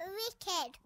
Wicked.